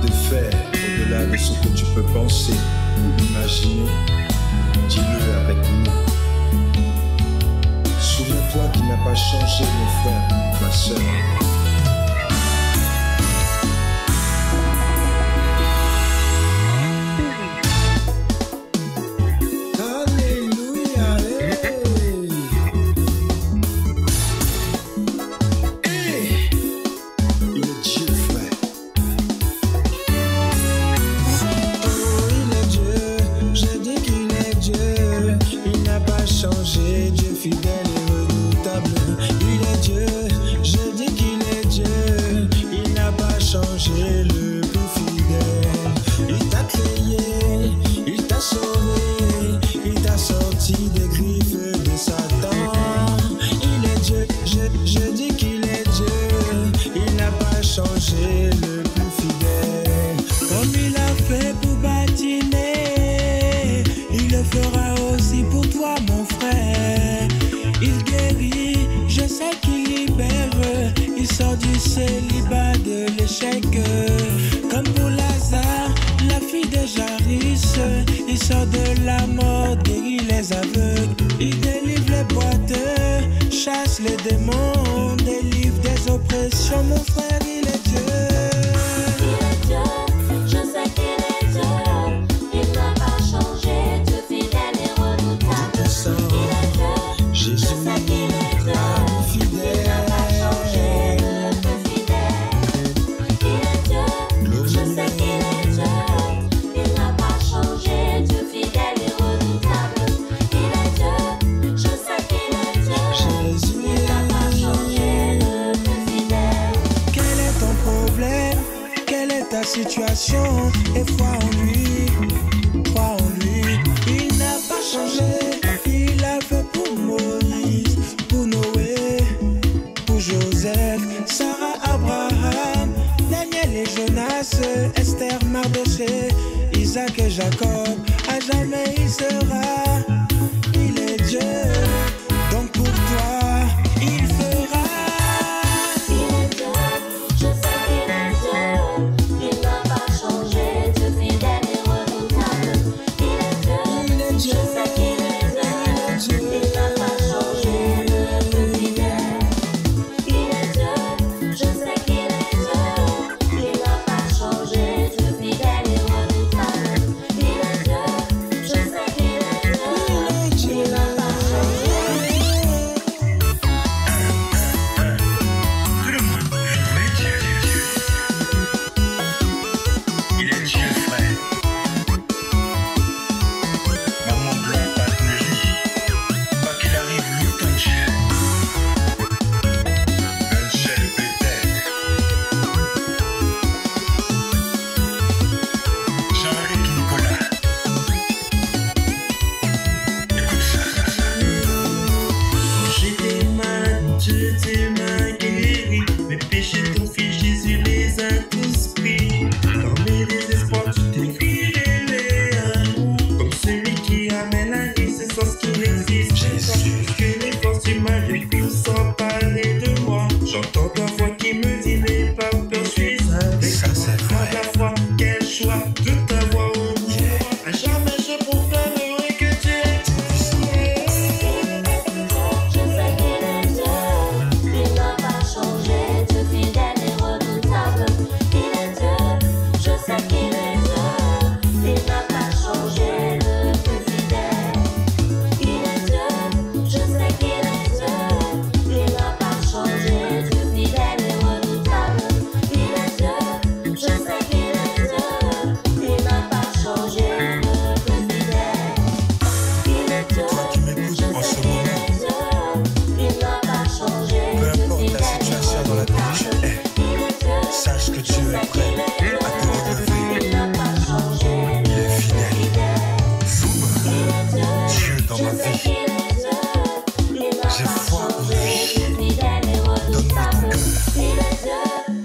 de faire au-delà de ce que tu peux penser ou imaginer, dis-le avec nous. Souviens-toi qu'il n'a pas changé, mon frère, ma soeur. La fille de Jaris, il sort de la mort, guérit les aveugles. Il délivre les boiteux, chasse les démons, délivre des oppressions, mon frère, et foi en lui, crois en lui. Il n'a pas changé, il a fait pour Moïse, pour Noé, pour Joseph, Sarah, Abraham, Daniel et Jonas, Esther, Mardoché, Isaac et Jacob. À jamais il sera, J'ai foi en lui. Donne-moi ton cœur.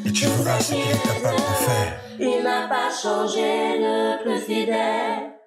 Et tu verras ce qu'il est capable de faire. Il n'a pas changé le plus fidèle.